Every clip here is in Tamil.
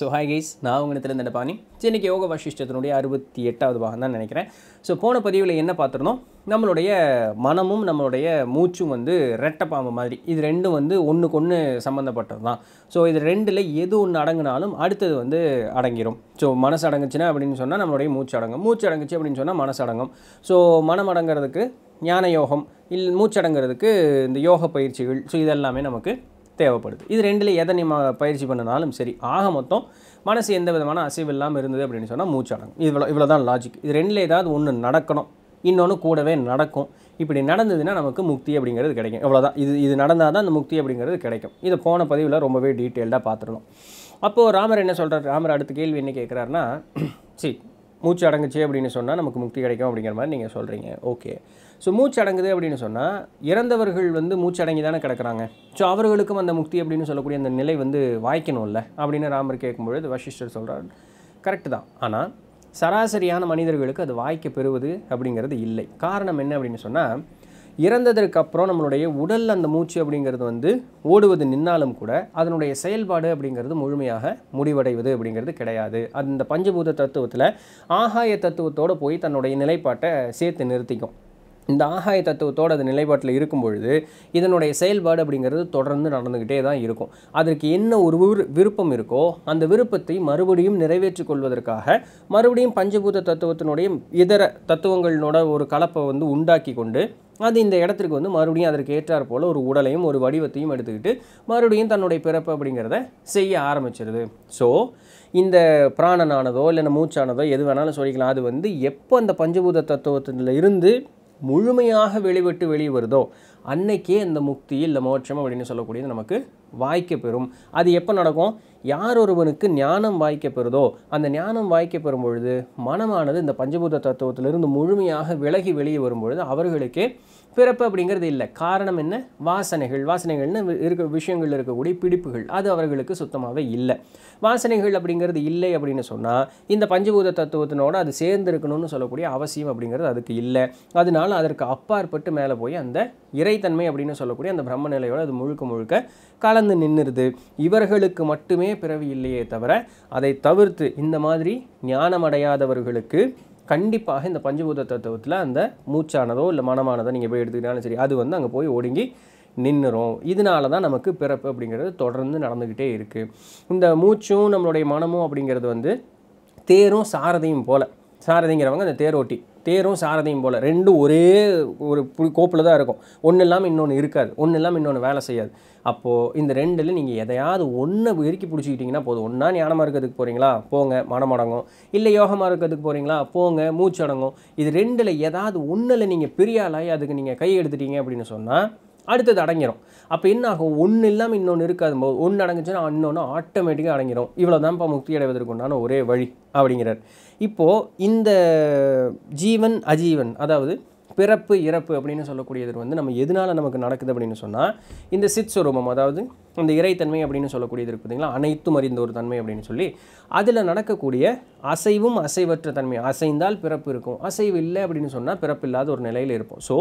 ஸோ ஹாய் கைஸ் நான் உங்களிடத்துல இந்த பாணி. இன்றைக்கி யோக வசிஷ்டத்தினுடைய அறுபத்தி எட்டாவது பாகம் தான் நினைக்கிறேன். ஸோ போன பதிவில் என்ன பார்த்துருந்தோம்? நம்மளுடைய மனமும் நம்மளுடைய மூச்சும் வந்து ரெட்டப்பாம்பு மாதிரி. இது ரெண்டும் வந்து ஒன்றுக்கு ஒன்று சம்மந்தப்பட்டது தான். ஸோ இது ரெண்டில் எது ஒன்று அடங்குனாலும் அடுத்தது வந்து அடங்கிடும் ஸோ மனசு அடங்குச்சுன்னா அப்படின்னு சொன்னால் நம்மளுடைய மூச்சு அடங்கும். மூச்சு அடங்குச்சு அப்படின்னு சொன்னால் மனசு அடங்கும். ஸோ மனம் அடங்கிறதுக்கு ஞான யோகம் இல் மூச்சடங்கிறதுக்கு இந்த யோக பயிற்சிகள். ஸோ இதெல்லாமே நமக்கு தேவைப்படுது. இது ரெண்டில் எதை நீ பயிற்சி பண்ணினாலும் சரி ஆக மொத்தம் மனசு எந்த விதமான அசைவு இல்லாமல் இருந்தது அப்படின்னு சொன்னால் மூச்சடங்கும் இவ்வளோ இவ்வளோ தான் லாஜிக் இது ரெண்டில் ஏதாவது ஒன்று நடக்கணும். இன்னொன்று கூடவே நடக்கும். இப்படி நடந்ததுன்னா நமக்கு முக்தி அப்படிங்கிறது கிடைக்கும். இவ்வளோதான் இது இது நடந்தால் தான் அந்த முக்தி அப்படிங்கிறது கிடைக்கும். இதை போன பதிவில் ரொம்பவே டீட்டெயில்டாக பார்த்துருந்தோம் அப்போது ராமர் என்ன சொல்கிறார் ராமர் அடுத்த கேள்வி என்ன கேட்குறாருன்னா சரி மூச்சு அடங்குச்சு அப்படின்னு சொன்னால் நமக்கு முக்தி கிடைக்கும் அப்படிங்கிற மாதிரி நீங்கள் சொல்கிறீங்க ஓகே ஸோ மூச்சு அடங்குது அப்படின்னு சொன்னால் இறந்தவர்கள் வந்து மூச்சு அடங்கி தானே கிடக்கிறாங்க. ஸோ அவர்களுக்கும் அந்த முக்தி அப்படின்னு சொல்லக்கூடிய அந்த நிலை வந்து வாய்க்கணும்ல அப்படின்னு ராமர் கேட்கும்பொழுது வசிஷ்டர் சொல்கிறார் கரெக்டு தான். ஆனால் சராசரியான மனிதர்களுக்கு அது வாய்க்க பெறுவது அப்படிங்கிறது இல்லை. காரணம் என்ன அப்படின்னு சொன்னால் இறந்ததற்கு அப்புறம் நம்மளுடைய உடல் அந்த மூச்சு அப்படிங்கிறது வந்து ஓடுவது நின்னாலும் கூட அதனுடைய செயல்பாடு அப்படிங்கிறது முழுமையாக முடிவடைவது அப்படிங்கிறது கிடையாது. அந்த பஞ்சபூத தத்துவத்தில் ஆகாய தத்துவத்தோடு போய் தன்னுடைய நிலைப்பாட்டை சேர்த்து நிறுத்திக்கும். இந்த ஆகாய தத்துவத்தோடு அது நிலைப்பாட்டில் இருக்கும் பொழுது இதனுடைய செயல்பாடு அப்படிங்கிறது தொடர்ந்து நடந்துக்கிட்டே தான் இருக்கும். அதற்கு என்ன ஒரு விரு- விருப்பம் இருக்கோ அந்த விருப்பத்தை மறுபடியும் நிறைவேற்றிக் கொள்வதற்காக மறுபடியும் பஞ்சபூத தத்துவத்தினுடைய இதர தத்துவங்களோட ஒரு கலப்பை வந்து உண்டாக்கி கொண்டு அது இந்த இடத்திற்கு வந்து மறுபடியும் அதற்கு ஏற்றாற் போல் ஒரு உடலையும் ஒரு வடிவத்தையும் எடுத்துக்கிட்டு மறுபடியும் தன்னுடைய பிறப்பு அப்படிங்கிறத செய்ய ஆரம்பிச்சிருது. ஸோ இந்த பிராணனானதோ இல்லைன்னா மூச்சானதோ எது வேணாலும் சொல்லிக்கலாம். அது வந்து எப்போ அந்த பஞ்சபூத தத்துவத்தில் இருந்து முழுமையாக வெளிவிட்டு வெளியே வருதோ அன்னைக்கே இந்த முக்தி இல்லை மோட்சம் அப்படின்னு சொல்லக்கூடியது நமக்கு வாய்க்க பெறும். அது எப்போ நடக்கும்? யார் ஒருவனுக்கு ஞானம் வாய்க்க பெறுதோ அந்த ஞானம் வாய்க்க பெறும் பொழுது மனமானது இந்த பஞ்சபூத தத்துவத்திலிருந்து முழுமையாக விலகி வெளியே வரும் பொழுது அவர்களுக்கே பிறப்பு அப்படிங்கிறது இல்லை. காரணம் என்ன? வாசனைகள். வாசனைகள்னு வி- இருக்க விஷயங்கள் இருக்கக்கூடிய பிடிப்புகள். அது அவர்களுக்கு சுத்தமாகவே இல்லை. வாசனைகள் அப்படிங்கிறது இல்லை அப்படின்னு சொன்னால் இந்த பஞ்சபூத தத்துவத்தினோட அது சேர்ந்து இருக்கணும்னு சொல்லக்கூடிய அவசியம் அப்படிங்கிறது அதுக்கு இல்லை. அதனால அதற்கு அப்பாற்பட்டு மேலே போய் அந்த இறைத்தன்மை அப்படின்னு சொல்லக்கூடிய அந்த பிரம்ம நிலையோடு அது முழுக்க முழுக்க கலந்து நின்றுருது இவர்களுக்கு மட்டுமே பிறவி இல்லையே தவிர அதை தவிர்த்து இந்த மாதிரி ஞானமடையாதவர்களுக்கு கண்டிப்பாக இந்த பஞ்சபூத தத்துவத்தில் அந்த மூச்சானதோ இல்லை மனமானதோ நீங்கள் போய் எடுத்துக்கிட்டாலும் சரி அது வந்து அங்கே போய் ஒடுங்கி நின்றுரும் இதனால தான் நமக்கு பிறப்பு அப்படிங்கிறது தொடர்ந்து நடந்துக்கிட்டே இருக்குது இந்த மூச்சும் நம்மளுடைய மனமும் அப்படிங்கிறது வந்து தேரும் சாரதியும் போல். சாரதிங்கிறவங்க அந்த தேரோட்டி. தேரும் சாரதியும் போல் ரெண்டும் ஒரே ஒரு கோப்பில் தான் இருக்கும். ஒன்று இல்லாமல் இன்னொன்று இருக்காது. ஒன்று இல்லாமல் இன்னொன்று வேலை செய்யாது. அப்போது இந்த ரெண்டில் நீங்கள் எதையாவது ஒன்று இறுக்கி பிடிச்சிக்கிட்டிங்கன்னா போதும். ஒன்றா ஞானமாக இருக்கிறதுக்கு போகிறீங்களா போங்க. மனமடங்கும். இல்லை யோகமாக இருக்கிறதுக்கு போகிறீங்களா போங்க. மூச்சு அடங்கும். இது ரெண்டில் ஏதாவது ஒன்றில் நீங்கள் பெரிய ஆளாகி அதுக்கு நீங்கள் கை எடுத்துட்டீங்க அப்படின்னு சொன்னால் அடுத்தது அடங்கிடும் அப்போ என்ன ஆகும் ஒன்று இல்லாமல் இன்னொன்று இருக்காது. போது ஒன்று அடங்குச்சுன்னா இன்னொன்று ஆட்டோமேட்டிக்காக அடங்கிடும் இவ்வளோ தான்ப்பா முக்தி அடைவதற்குண்டான ஒரே வழி அப்படிங்கிறார். இப்போது இந்த ஜீவன் அஜீவன் அதாவது பிறப்பு இறப்பு அப்படின்னு சொல்லக்கூடியது வந்து நம்ம எதனால் நமக்கு நடக்குது அப்படின்னு சொன்னால் இந்த சித் சுரூபம் அதாவது இந்த இறைத்தன்மை அப்படின்னு சொல்லக்கூடியது இருக்குதுங்களா பார்த்தீங்களா அனைத்தும் அறிந்த ஒரு தன்மை அப்படின்னு சொல்லி அதில் நடக்கக்கூடிய அசைவும் அசைவற்ற தன்மை அசைந்தால் பிறப்பு இருக்கும். அசைவு இல்லை அப்படின்னு சொன்னால் பிறப்பு இல்லாத ஒரு நிலையில் இருப்போம். ஸோ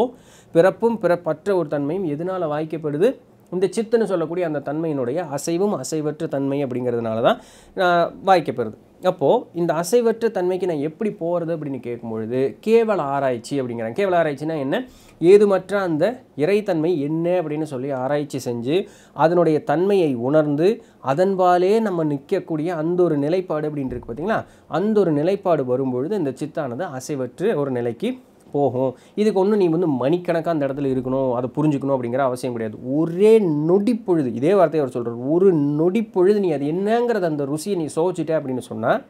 பிறப்பும் பிறப்பற்ற ஒரு தன்மையும் எதனால் வாய்க்கப்படுது? இந்த சித்துன்னு சொல்லக்கூடிய அந்த தன்மையினுடைய அசைவும் அசைவற்ற தன்மை அப்படிங்கிறதுனால தான் ஆஹ், வாய்க்கப்படுது அப்போது இந்த அசைவற்ற தன்மைக்கு நான் எப்படி போகிறது அப்படின்னு கேட்கும்பொழுது கேவல ஆராய்ச்சி அப்படிங்கிறாங்க. கேவல ஆராய்ச்சினா என்ன? ஏதுமற்ற அந்த இறைத்தன்மை என்ன அப்படின்னு சொல்லி ஆராய்ச்சி செஞ்சு அதனுடைய தன்மையை உணர்ந்து அதன்பாலே நம்ம நிற்கக்கூடிய அந்த ஒரு நிலைப்பாடு அப்படின்னு பார்த்தீங்களா அந்த ஒரு நிலைப்பாடு வரும்பொழுது இந்த சித்தானது அசைவற்று ஒரு நிலைக்கு போகும். இதுக்கு ஒன்றும் நீ வந்து மணிக்கணக்காக அந்த இடத்துல இருக்கணும் அதை புரிஞ்சுக்கணும் அப்படிங்கிற அவசியம் கிடையாது. ஒரே நொடிப்பொழுது இதே வார்த்தையை அவர் சொல்கிறார் ஒரு நொடிப்பொழுது நீ அது என்னங்கிறத அந்த ருசியை நீ சோச்சிட்ட அப்படின்னு சொன்னால்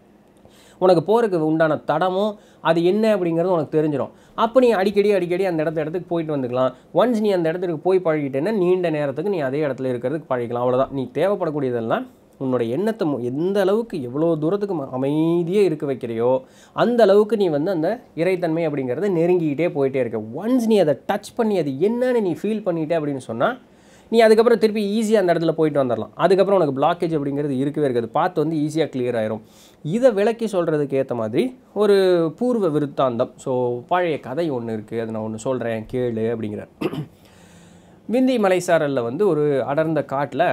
உனக்கு போகிறதுக்கு உண்டான தடமும் அது என்ன அப்படிங்கிறது உனக்கு தெரிஞ்சிடும் அப்போ நீ அடிக்கடி அடிக்கடி அந்த இடத்த இடத்துக்கு போயிட்டு வந்துக்கலாம். ஒன்ஸ் நீ அந்த இடத்துக்கு போய் பழகிட்டேன்னா நீண்ட நேரத்துக்கு நீ அதே இடத்துல இருக்கிறதுக்கு பழகிக்கலாம். அவ்வளோதான் நீ தேவைப்படக்கூடியதெல்லாம் உன்னோட எண்ணத்தை எந்த அளவுக்கு எவ்வளோ தூரத்துக்கு ம- அமைதியே இருக்க வைக்கிறியோ அந்த அளவுக்கு நீ வந்து அந்த இறைத்தன்மை அப்படிங்கிறத நெருங்கிக்கிட்டே போயிட்டே இருக்க. ஒன்ஸ் நீ அதை டச் பண்ணி அது என்னன்னு நீ ஃபீல் பண்ணிட்டே அப்படின்னு சொன்னால் நீ அதுக்கப்புறம் திருப்பி ஈஸியாக அந்த இடத்துல போயிட்டு வந்துடலாம். அதுக்கப்புறம் உனக்கு பிளாக்கேஜ் அப்படிங்கிறது இருக்கவே இருக்காது. பார்த்து வந்து ஈஸியாக கிளியர் ஆயிரும். இதை விளக்கி சொல்கிறதுக்கு ஏற்ற மாதிரி ஒரு பூர்வ விருத்தாந்தம். ஸோ பழைய கதை ஒன்று இருக்குது அதை நான் ஒன்று சொல்கிறேன் கேளு அப்படிங்கிறார். விந்தி மலைசாரலில் வந்து ஒரு அடர்ந்த காட்டில்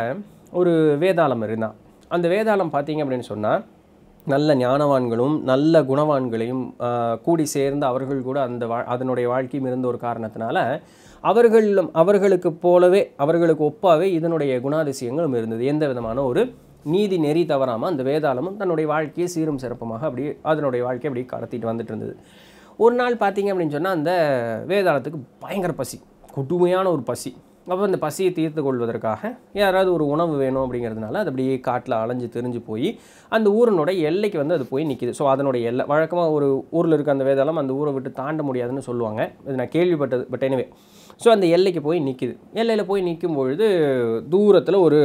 ஒரு வேதாளம் இருந்தான். அந்த வேதாளம் பார்த்தீங்க அப்படின்னு சொன்னால் நல்ல ஞானவான்களும் நல்ல குணவான்களையும் கூடி சேர்ந்து அவர்கள் கூட அந்த வா அதனுடைய வாழ்க்கையும் இருந்த ஒரு காரணத்தினால அவர்களும் அவர்களுக்கு போலவே அவர்களுக்கு ஒப்பாவே இதனுடைய குணாதிசயங்களும் இருந்தது. எந்த விதமான ஒரு நீதி நெறி தவறாமல் அந்த வேதாளமும் தன்னுடைய வாழ்க்கையை சீரும் சிறப்புமாக அப்படியே அதனுடைய வாழ்க்கையை அப்படியே கடத்திட்டு வந்துட்டு இருந்தது. ஒரு நாள் பார்த்தீங்க அப்படின்னு சொன்னால் அந்த வேதாளத்துக்கு பயங்கர பசி கொடுமையான ஒரு பசி. அப்போ அந்த பசியை தீர்த்து கொள்வதற்காக யாராவது ஒரு உணவு வேணும் அப்படிங்கிறதுனால அது அப்படியே காட்டில் அலைஞ்சு தெரிஞ்சு போய் அந்த ஊரினுடைய எல்லைக்கு வந்து அது போய் நிற்கிது ஸோ அதனுடைய எல்லை வழக்கமாக ஒரு ஊரில் இருக்க அந்த வேதாளம் அந்த ஊரை விட்டு தாண்ட முடியாதுன்னு சொல்லுவாங்க. இது நான் கேள்விப்பட்டது பட் எனவே ஸோ அந்த எல்லைக்கு போய் நிற்கிது எல்லையில் போய் நிற்கும் பொழுது தூரத்தில் ஒரு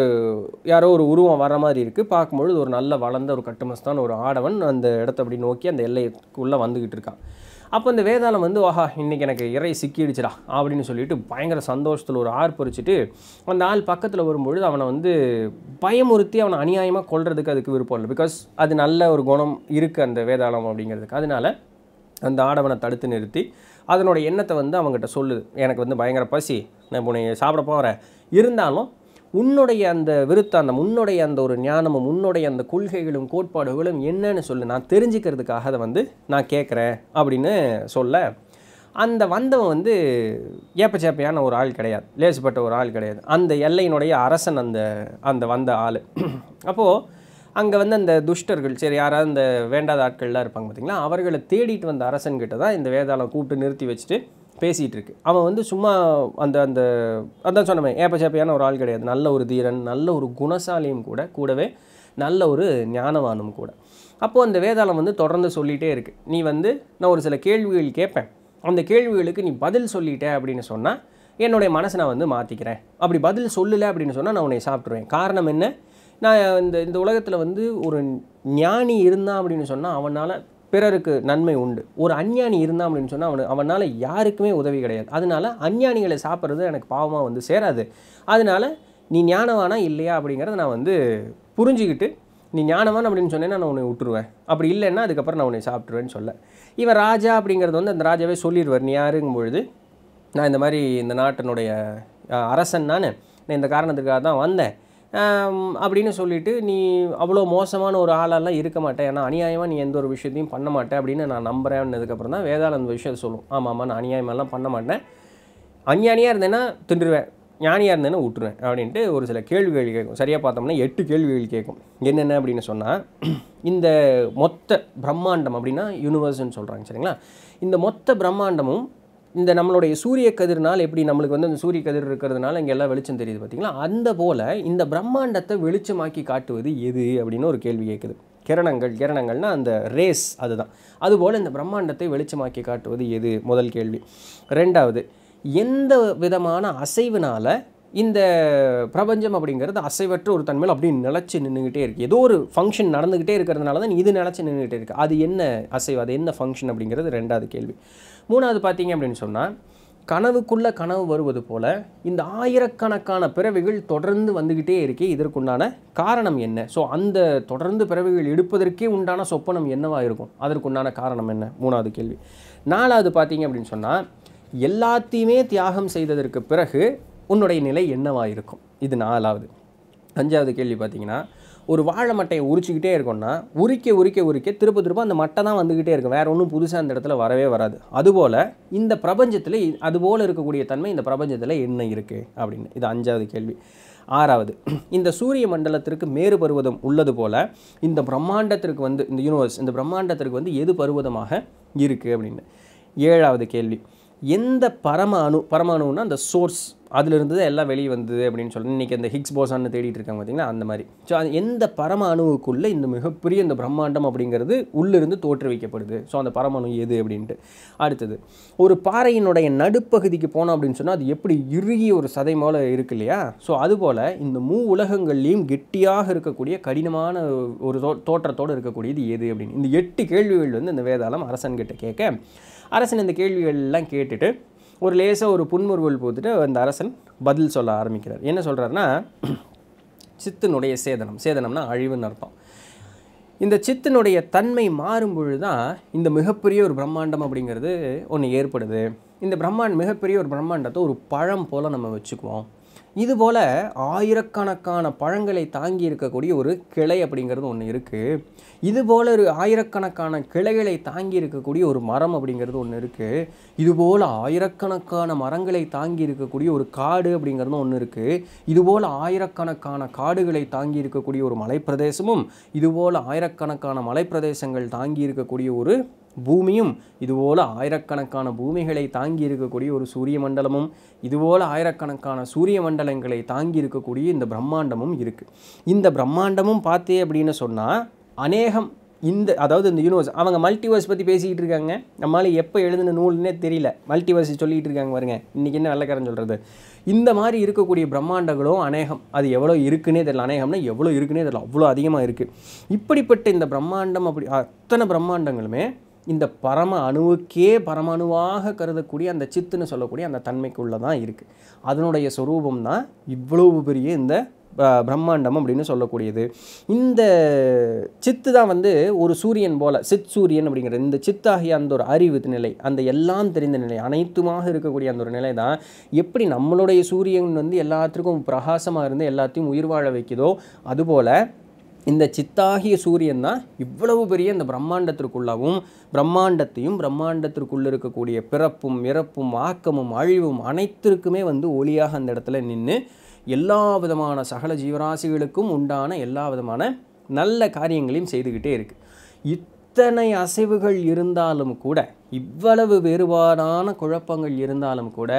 யாரோ ஒரு உருவம் வர மாதிரி இருக்குது பார்க்கும்பொழுது ஒரு நல்ல வளர்ந்த ஒரு கட்டுமஸ்தான் ஒரு ஆடவன் அந்த இடத்த அப்படி நோக்கி அந்த எல்லைக்குள்ளே வந்துக்கிட்டு இருக்கான். அப்போ இந்த வேதாளம் வந்து ஆஹா இன்னைக்கு எனக்கு இறை சிக்கிடுச்சுடா அப்படின்னு சொல்லிட்டு பயங்கர சந்தோஷத்தில் ஒரு ஆர்ப்பரிச்சுட்டு அந்த ஆள் பக்கத்தில் வரும்பொழுது அவனை வந்து பயமுறுத்தி அவனை அநியாயமாக கொள்றதுக்கு அதுக்கு விருப்பம் இல்லை. பிகாஸ் அது நல்ல ஒரு குணம் இருக்குது அந்த வேதாளம் அப்படிங்கிறதுக்கு. அதனால அந்த ஆடவனை தடுத்து நிறுத்தி அதனோட எண்ணத்தை வந்து அவங்ககிட்ட சொல்லுது. எனக்கு வந்து பயங்கர பசி. நான் இப்போ உன்னை சாப்பிட போகிறேன் இருந்தாலும் உன்னுடைய அந்த விருத்தாந்தம் உன்னுடைய அந்த ஒரு ஞானமும் உன்னுடைய அந்த கொள்கைகளும் கோட்பாடுகளும் என்னன்னு சொல்லு. நான் தெரிஞ்சுக்கிறதுக்காக அதை வந்து நான் கேட்குறேன் அப்படின்னு சொல்ல. அந்த வந்தவன் வந்து ஏப்பச்சேப்பையான ஒரு ஆள் கிடையாது. லேசுப்பட்ட ஒரு ஆள் கிடையாது. அந்த எல்லையினுடைய அரசன் அந்த அந்த வந்த ஆள். அப்போது அங்கே வந்து அந்த துஷ்டர்கள் சரி யாராவது இந்த வேண்டாத ஆட்கள்லாம் இருப்பாங்க பார்த்திங்களா அவர்களை தேடிட்டு வந்த அரசன்கிட்ட தான் இந்த வேதாளம் கூப்பிட்டு நிறுத்தி வச்சுட்டு பேசிகிட்டு இருக்கு அவன் வந்து சும்மா அந்த அந்த அதான் சொன்னமே ஏப்பச்சேப்பையான ஒரு ஆள் கிடையாது. நல்ல ஒரு தீரன் நல்ல ஒரு குணசாலியும் கூட கூடவே நல்ல ஒரு ஞானவானும் கூட. அப்போது அந்த வேதாளம் வந்து தொடர்ந்து சொல்லிகிட்டே இருக்கு. நீ வந்து நான் ஒரு சில கேள்விகள் கேட்பேன். அந்த கேள்விகளுக்கு நீ பதில் சொல்லிட்ட அப்படின்னு சொன்னால் என்னுடைய மனசை நான் வந்து மாற்றிக்கிறேன் அப்படி பதில் சொல்லலை அப்படின்னு சொன்னால் நான் உன்னை சாப்பிட்ருவேன் காரணம் என்ன? நான் இந்த இந்த உலகத்தில் வந்து ஒரு ஞானி இருந்தான் அப்படின்னு சொன்னால் அவனால் பிறருக்கு நன்மை உண்டு. ஒரு அஞ்ஞானி இருந்தான் அப்படின்னு சொன்னால் அவனு அவனால் யாருக்குமே உதவி கிடையாது. அதனால அஞ்ஞானிகளை சாப்பிட்றது எனக்கு பாவமாக வந்து சேராது. அதனால நீ ஞானவானா இல்லையா அப்படிங்கிறத நான் வந்து புரிஞ்சுக்கிட்டு நீ ஞானவான் அப்படின்னு சொன்னேன்னா நான் உன்னை விட்டுருவேன். அப்படி இல்லைன்னா அதுக்கப்புறம் நான் உன்னை சாப்பிட்ருவேன்னு சொல்ல. இவன் ராஜா அப்படிங்கிறது வந்து அந்த ராஜாவே சொல்லிடுவார். நீ யாருங்கும் பொழுது நான் இந்த மாதிரி இந்த நாட்டினுடைய அரசன் நான். நான் இந்த காரணத்துக்காக தான் வந்தேன். அப்படின்னு சொல்லிவிட்டு நீ அவ்வளோ மோசமான ஒரு ஆளெல்லாம் இருக்க மாட்டேன். ஏன்னா அநியாயமாக நீ எந்த ஒரு விஷயத்தையும் பண்ண மாட்டேன் அப்படின்னு நான் நம்புகிறேன்னதுக்கப்புறம் தான் வேதாளந்த விஷயம் சொல்லும். ஆமாம் ஆமாம் நான் அநியாயமெல்லாம் பண்ண மாட்டேன். அஞ்ஞானியாக இருந்தேன்னா தின்றுவேன். ஞானியாக இருந்தேன்னா விட்டுருவேன் அப்படின்ட்டு ஒரு சில கேள்விகள் கேட்கும். சரியாக பார்த்தோம்னா எட்டு கேள்விகள் கேட்கும். என்னென்ன அப்படின்னு சொன்னால் இந்த மொத்த பிரம்மாண்டம் அப்படின்னா யூனிவர்ஸ்னு சொல்கிறாங்க சரிங்களா? இந்த மொத்த பிரம்மாண்டமும் இந்த நம்மளுடைய சூரிய கதிர்னால் எப்படி நம்மளுக்கு வந்து அந்த சூரிய கதிர் இருக்கிறதுனால இங்கே எல்லாம் வெளிச்சம் தெரியுது பார்த்தீங்களா அந்த போல் இந்த பிரம்மாண்டத்தை வெளிச்சமாக்கி காட்டுவது எது அப்படின்னு ஒரு கேள்வி கேட்குது கிரணங்கள் கிரணங்கள்னா அந்த ரேஸ் அதுதான். அதுபோல் இந்த பிரம்மாண்டத்தை வெளிச்சமாக்கி காட்டுவது எது? முதல் கேள்வி. ரெண்டாவது எந்த விதமான அசைவினால் இந்த பிரபஞ்சம் அப்படிங்கிறது அசைவற்ற ஒரு தன்மையில் அப்படியே நிலச்சி நின்றுக்கிட்டே இருக்குது ஏதோ ஒரு ஃபங்க்ஷன் நடந்துக்கிட்டே இருக்கிறதுனால தான் இது நிலச்சி நின்றுக்கிட்டே இருக்குது அது என்ன அசைவு? அது என்ன ஃபங்க்ஷன் அப்படிங்கிறது ரெண்டாவது கேள்வி. மூணாவது பார்த்தீங்க அப்படின்னு சொன்னால் கனவுக்குள்ள கனவு வருவது போல இந்த ஆயிரக்கணக்கான பிறவிகள் தொடர்ந்து வந்துக்கிட்டே இருக்கே இதற்குண்டான காரணம் என்ன? ஸோ அந்த தொடர்ந்து பிறவிகள் எடுப்பதற்கே உண்டான சொப்பனம் என்னவாக இருக்கும்? அதற்குண்டான காரணம் என்ன? மூணாவது கேள்வி. நாலாவது பார்த்தீங்க அப்படின்னு சொன்னால் எல்லாத்தையுமே தியாகம் செய்ததற்கு பிறகு உன்னுடைய நிலை என்னவாக இருக்கும்? இது நாலாவது. அஞ்சாவது கேள்வி பார்த்தீங்கன்னா ஒரு வாழை மட்டையை உரிச்சிக்கிட்டே இருக்கோம்னா உரிக்க உரிக்க உரிக்க திருப்ப திருப்ப அந்த மட்டை தான் வந்துக்கிட்டே இருக்கும். வேறு ஒன்றும் புதுசாக அந்த இடத்துல வரவே வராது. அதுபோல் இந்த பிரபஞ்சத்தில் அதுபோல் இருக்கக்கூடிய தன்மை இந்த பிரபஞ்சத்தில் என்ன இருக்குது அப்படின்னு. இது அஞ்சாவது கேள்வி. ஆறாவது இந்த சூரிய மண்டலத்திற்கு மேறு பருவதம் உள்ளது போல் இந்த பிரம்மாண்டத்திற்கு வந்து இந்த யூனிவர்ஸ் இந்த பிரம்மாண்டத்திற்கு வந்து எது பருவதமாக இருக்குது அப்படின்னு. ஏழாவது கேள்வி எந்த பரம அணு பரமணுன்னா அந்த சோர்ஸ் அதில் இருந்தது எல்லாம் வெளியே வந்தது அப்படின்னு சொல்லி இன்றைக்கி அந்த ஹிக்ஸ் போசான்னு தேடிட்டு இருக்காங்க பார்த்தீங்கன்னா அந்த மாதிரி. ஸோ அது எந்த பரம அணுவுக்குள்ளே இந்த மிகப்பெரிய இந்த பிரம்மாண்டம் அப்படிங்கிறது உள்ளிருந்து தோற்றுவிக்கப்படுது? ஸோ அந்த பரமணு எது அப்படின்ட்டு. அடுத்தது ஒரு பாறையினுடைய நடுப்பகுதிக்கு போனோம் அப்படின்னு சொன்னால் அது எப்படி இறுகிய ஒரு சதை போல இருக்கு இல்லையா? ஸோ அதுபோல் இந்த மூ உலகங்கள்லேயும் கெட்டியாக இருக்கக்கூடிய கடினமான ஒரு தோ தோற்றத்தோடு இருக்கக்கூடியது எது அப்படின்னு. இந்த எட்டு கேள்விகள் வந்து இந்த வேதாளம் அரசன்கிட்ட கேட்க அரசன் இந்த கேள்விகள்லாம் கேட்டுட்டு ஒரு லேசாக ஒரு புன்முறுவல் போத்துட்டு அந்த அரசன் பதில் சொல்ல ஆரம்பிக்கிறார். என்ன சொல்கிறாருன்னா சித்தினுடைய சேதனம். சேதனம்னா அழிவுன்னு அர்த்தம். இந்த சித்தினுடைய தன்மை மாறும் பொழுது தான் இந்த மிகப்பெரிய ஒரு பிரம்மாண்டம் அப்படிங்கிறது ஒன்று ஏற்படுது. இந்த பிரம்மாண்ட் மிகப்பெரிய ஒரு பிரம்மாண்டத்தை ஒரு பழம் போல் நம்ம வச்சுக்குவோம். இதுபோல் ஆயிரக்கணக்கான பழங்களை தாங்கி இருக்கக்கூடிய ஒரு கிளை அப்படிங்கிறது ஒன்று இருக்குது இதுபோல் ஒரு ஆயிரக்கணக்கான கிளைகளை தாங்கி இருக்கக்கூடிய ஒரு மரம் அப்படிங்கிறது ஒன்று இருக்குது இதுபோல் ஆயிரக்கணக்கான மரங்களை தாங்கி இருக்கக்கூடிய ஒரு காடு அப்படிங்கிறது ஒன்று இருக்குது இதுபோல் ஆயிரக்கணக்கான காடுகளை தாங்கி இருக்கக்கூடிய ஒரு மலைப்பிரதேசமும் இதுபோல் ஆயிரக்கணக்கான மலைப்பிரதேசங்கள் தாங்கி இருக்கக்கூடிய ஒரு பூமியும் இதுபோல் ஆயிரக்கணக்கான பூமிகளை தாங்கி இருக்கக்கூடிய ஒரு சூரிய மண்டலமும் இதுபோல் ஆயிரக்கணக்கான சூரிய மண்டலங்களை தாங்கி இருக்கக்கூடிய இந்த பிரம்மாண்டமும் இருக்குது இந்த பிரம்மாண்டமும் பார்த்தே அப்படின்னு சொன்னால் அநேகம் இந்த அதாவது இந்த யூனிவர்ஸ் அவங்க மல்டிவர்ஸ் பற்றி பேசிக்கிட்டு இருக்காங்க. நம்மளால எப்போ எழுதின நூல்னே தெரியல. மல்டிவர்ஸ் சொல்லிகிட்டு இருக்காங்க பாருங்க. இன்றைக்கி என்ன வெள்ளக்காரன் சொல்கிறது இந்த மாதிரி இருக்கக்கூடிய பிரம்மாண்டங்களும் அநேகம் அது எவ்வளோ இருக்குன்னே தெரியல. அநேகம்னா எவ்வளோ இருக்குன்னே தெரியல. அவ்வளோ அதிகமாக இருக்குது இப்படிப்பட்ட இந்த பிரம்மாண்டம் அப்படி அத்தனை பிரம்மாண்டங்களுமே இந்த பரம அணுவுக்கே பரமணுவாக கருதக்கூடிய அந்த சித்துன்னு சொல்லக்கூடிய அந்த தன்மைக்குள்ளே தான் இருக்குது அதனுடைய சொரூபம் தான் இவ்வளவு பெரிய இந்த பிரம்மாண்டம் அப்படின்னு சொல்லக்கூடியது. இந்த சித்து தான் வந்து ஒரு சூரியன் போல சித் சூரியன் அப்படிங்கிறது இந்த சித்தாகிய அந்த ஒரு அறிவு நிலை அந்த எல்லாம் தெரிந்த நிலை அனைத்துமாக இருக்கக்கூடிய அந்த ஒரு நிலை தான் எப்படி நம்மளுடைய சூரியன் வந்து எல்லாத்துக்கும் பிரகாசமாக இருந்து எல்லாத்தையும் உயிர் வாழ வைக்குதோ அதுபோல் இந்த சித்தாகிய சூரியன் தான் இவ்வளவு பெரிய இந்த பிரம்மாண்டத்திற்குள்ளவும் பிரம்மாண்டத்தையும் பிரம்மாண்டத்திற்குள்ளே இருக்கக்கூடிய பிறப்பும் இறப்பும் ஆக்கமும் அழிவும் அனைத்திற்குமே வந்து ஒளியாக அந்த இடத்துல நின்று எல்லா விதமான சகல ஜீவராசிகளுக்கும் உண்டான எல்லா விதமான நல்ல காரியங்களையும் செய்துக்கிட்டே இருக்குது இத்தனை அசைவுகள் இருந்தாலும் கூட இவ்வளவு வேறுபாடான குழப்பங்கள் இருந்தாலும் கூட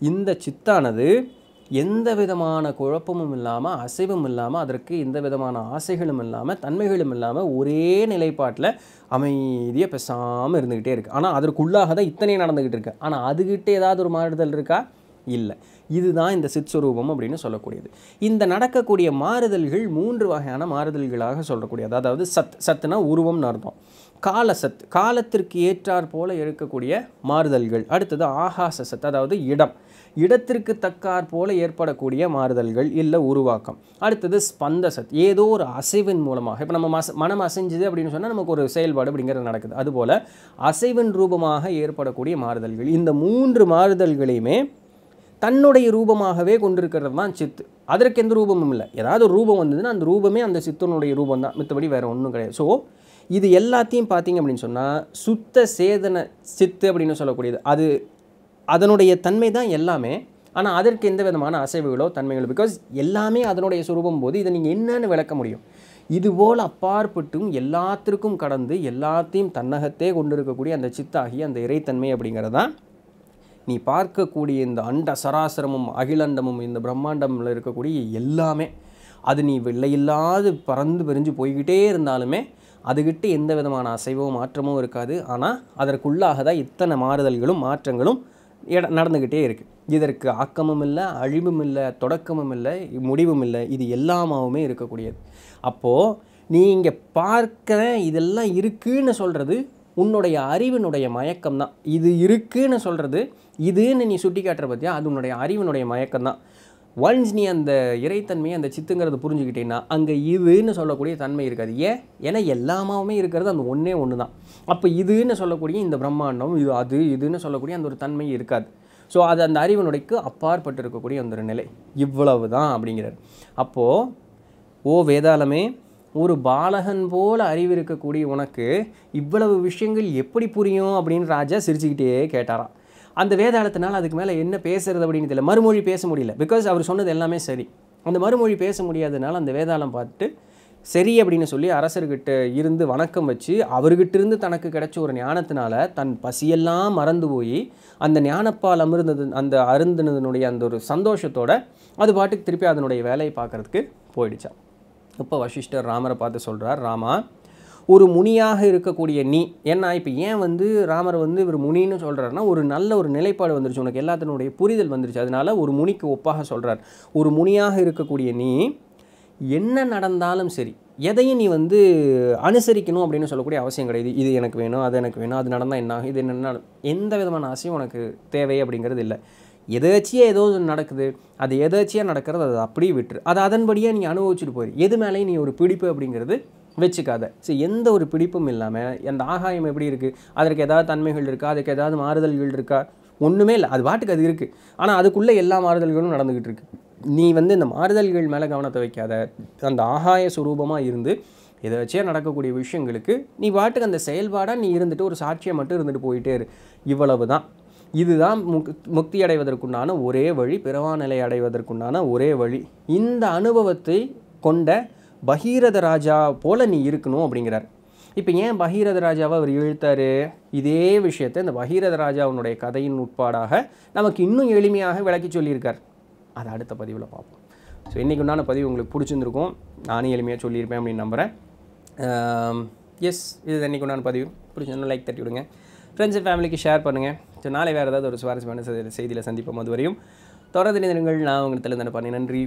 இந்த சித்தானது எந்த விதமான குழப்பமும் இல்லாமல் அசைவும் இல்லாமல் அதற்கு எந்த விதமான ஆசைகளும் இல்லாமல் தன்மைகளும் இல்லாமல் ஒரே நிலைப்பாட்டில் அமைதியாக பேசாமல் இருந்துக்கிட்டே இருக்குது ஆனால் அதற்குள்ளாக தான் இத்தனை நடந்துக்கிட்டு இருக்குது ஆனால் அதுக்கிட்டே ஏதாவது ஒரு மாறுதல் இருக்கா? இல்லை. இதுதான் இந்த சித்ஸ்வரூபம் அப்படின்னு சொல்லக்கூடியது. இந்த நடக்கக்கூடிய மாறுதல்கள் மூன்று வகையான மாறுதல்களாக சொல்லக்கூடியது. அதாவது சத் சத்துனா உருவம்னு அர்த்தம். கால சத் காலத்திற்கு ஏற்றாற் போல இருக்கக்கூடிய மாறுதல்கள். அடுத்தது ஆகாச சத் அதாவது இடம். இடத்திற்கு தக்கார் போல ஏற்படக்கூடிய மாறுதல்கள் இல்லை உருவாக்கம். அடுத்தது ஸ்பந்த சத் ஏதோ ஒரு அசைவின் மூலமாக. இப்போ நம்ம மச மனம் அசைஞ்சுது அப்படின்னு சொன்னால் நமக்கு ஒரு செயல்பாடு அப்படிங்கிறது நடக்குது. அதுபோல் அசைவின் ரூபமாக ஏற்படக்கூடிய மாறுதல்கள். இந்த மூன்று மாறுதல்களையுமே தன்னுடைய ரூபமாகவே கொண்டிருக்கிறது தான் சித்து. அதற்கு எந்த ரூபமும் இல்லை. ஏதாவது ரூபம் வந்ததுன்னா அந்த ரூபமே அந்த சித்தனுடைய ரூபம் தான் மித்தபடி வேறு ஒன்றும் கிடையாது. ஸோ இது எல்லாத்தையும் பார்த்தீங்க அப்படின்னு சொன்னால் சுத்த சேதன சித்து அப்படின்னு சொல்லக்கூடியது. அது அதனுடைய தன்மை தான் எல்லாமே. ஆனால் அதற்கு எந்த விதமான அசைவுகளோ தன்மைகளோ பிகாஸ் எல்லாமே அதனுடைய சுரூபம் போது இதை நீங்கள் என்னன்னு விளக்க முடியும். இதுபோல் அப்பாற்பட்டும் எல்லாத்திற்கும் கடந்து எல்லாத்தையும் தன்னகத்தே கொண்டிருக்கக்கூடிய அந்த சித்தாகி அந்த இறைத்தன்மை அப்படிங்கிறது தான் நீ பார்க்கக்கூடிய இந்த அண்ட சராசரமும் அகிலண்டமும் இந்த பிரம்மாண்டமில் இருக்கக்கூடிய எல்லாமே அது நீ வெள்ளையில்லாது பறந்து பிரிஞ்சு போய்கிட்டே இருந்தாலுமே அதுகிட்ட எந்த விதமான அசைவோ மாற்றமோ இருக்காது. ஆனால் அதற்குள்ளாக தான் இத்தனை மாறுதல்களும் மாற்றங்களும் இட- நடந்துக்கிட்டே இருக்குது இதற்கு ஆக்கமும் இல்லை அழிவும் இல்லை தொடக்கமும் இல்லை முடிவும் இல்லை இது எல்லாமாவுமே இருக்கக்கூடியது. அப்போது நீ இங்கே பார்க்க இதெல்லாம் இருக்குன்னு சொல்கிறது உன்னுடைய அறிவினுடைய மயக்கம் தான் இது இருக்குன்னு சொல்கிறது இதுன்னு நீ சுட்டி காட்டுற பற்றியா அது உன்னுடைய அறிவினுடைய மயக்கம் தான் ஒன்ஸ் நீ அந்த இறைத்தன்மையை அந்த சித்துங்கிறது புரிஞ்சுக்கிட்டீங்கன்னா அங்கே இதுன்னு சொல்லக்கூடிய தன்மை இருக்காது. ஏன் ஏன்னா எல்லாமாவுமே இருக்கிறது அந்த ஒன்றே ஒன்று தான் அப்போ இதுன்னு சொல்லக்கூடிய இந்த பிரம்மாண்டம் இது அது இதுன்னு சொல்லக்கூடிய அந்த ஒரு தன்மை இருக்காது. ஸோ அது அந்த அறிவினுடைக்கு அப்பாற்பட்டு இருக்கக்கூடிய அந்த ஒரு நிலை. இவ்வளவு தான் அப்படிங்கிறார். அப்போது ஓ வேதாளமே ஒரு பாலகன் போல் அறிவு இருக்கக்கூடிய உனக்கு இவ்வளவு விஷயங்கள் எப்படி புரியும் அப்படின்னு ராஜா சிரிச்சுக்கிட்டே கேட்டாராம். அந்த வேதாளத்தினால் அதுக்கு மேலே என்ன பேசுறது அப்படின்னு தெரியல. மறுமொழி பேச முடியல. பிகாஸ் அவர் சொன்னது எல்லாமே சரி. அந்த மறுமொழி பேச முடியாதனால அந்த வேதாளம் பார்த்துட்டு சரி அப்படின்னு சொல்லி அரசர்கிட்ட இருந்து வணக்கம் வச்சு அவர்கிட்ட இருந்து தனக்கு கிடைச்ச ஒரு ஞானத்தினால தன் பசியெல்லாம் மறந்து போய் அந்த ஞானப்பால் அமிர்ந்தது அந்த அருந்தினதனுடைய அந்த ஒரு சந்தோஷத்தோட அது பாட்டுக்கு திருப்பி அதனுடைய வேலையை பார்க்கறதுக்கு போயிடுச்சான் இப்போ வசிஷ்டர் ராமரை பார்த்து சொல்கிறார் ராமா ஒரு முனியாக இருக்கக்கூடிய நீ ஏன்னா இப்போ ஏன் வந்து ராமர் வந்து இவர் முனின்னு சொல்கிறாருன்னா ஒரு நல்ல ஒரு நிலைப்பாடு வந்துருச்சு. உனக்கு எல்லாத்தினுடைய புரிதல் வந்துருச்சு. அதனால் ஒரு முனிக்கு ஒப்பாக சொல்கிறார் ஒரு முனியாக இருக்கக்கூடிய நீ என்ன நடந்தாலும் சரி எதையும் நீ வந்து அனுசரிக்கணும் அப்படின்னு சொல்லக்கூடிய அவசியம் கிடையாது. இது எனக்கு வேணும் அது எனக்கு வேணும் அது நடந்தால் என்ன இது என்ன எந்த விதமான ஆசையும் உனக்கு தேவை அப்படிங்கிறது இல்லை. எதேச்சியாக ஏதோ ஒன்று நடக்குது அது எதேச்சியாக நடக்கிறது அதை அப்படியே விட்டுரு. அதை அதன்படியே நீ அனுபவிச்சுட்டு போயிரு. எது மேலேயும் நீ ஒரு பிடிப்பு அப்படிங்கிறது வச்சுக்காத. ஸோ எந்த ஒரு பிடிப்பும் இல்லாமல் அந்த ஆகாயம் எப்படி இருக்குது அதற்கு ஏதாவது தன்மைகள் இருக்கா? அதுக்கு ஏதாவது மாறுதல்கள் இருக்கா? ஒன்றுமே இல்லை. அது பாட்டுக்கு அது இருக்குது ஆனால் அதுக்குள்ளே எல்லா மாறுதல்களும் நடந்துக்கிட்டு இருக்கு. நீ வந்து இந்த மாறுதல்கள் மேலே கவனத்தை வைக்காத. அந்த ஆகாய சுரூபமாக இருந்து இதை வச்சே நடக்கக்கூடிய விஷயங்களுக்கு நீ பாட்டுக்கு அந்த செயல்பாடாக நீ இருந்துட்டு ஒரு சாட்சியை மட்டும் இருந்துட்டு போயிட்டே இரு. இவ்வளவு தான் இதுதான் முக் முக்தி அடைவதற்குண்டான ஒரே வழி பிறவாநிலை அடைவதற்குண்டான ஒரே வழி. இந்த அனுபவத்தை கொண்ட பகீரத ராஜா போல நீ இருக்கணும் அப்படிங்கிறார். இப்போ ஏன் பகீரத ராஜாவை அவர் இழுத்தார்? இதே விஷயத்தை இந்த பகீரத ராஜாவினுடைய கதையின் உட்பாடாக நமக்கு இன்னும் எளிமையாக விளக்கி சொல்லியிருக்கார். அதை அடுத்த பதிவில் பார்ப்போம். ஸோ இன்றைக்கு உண்டான பதிவு உங்களுக்கு பிடிச்சிருந்துருக்கும். நானும் எளிமையாக சொல்லியிருப்பேன் அப்படின்னு நம்புகிறேன் எஸ் இது இன்றைக்கு உண்டான பதிவு? பிடிச்சிருந்தா லைக் தட்டி விடுங்க. ஃப்ரெண்ட்ஸ் அண்ட் ஃபேமிலிக்கு ஷேர் பண்ணுங்கள் ஸோ நாளை வேறு ஏதாவது ஒரு சுவாரஸ்யமான செய்தியில் சந்திப்போம். அது வரையும் தொடர்ந்து நிறுங்கள் நான் உங்களுக்கு தெளிந்தன பண்ணி நன்றி.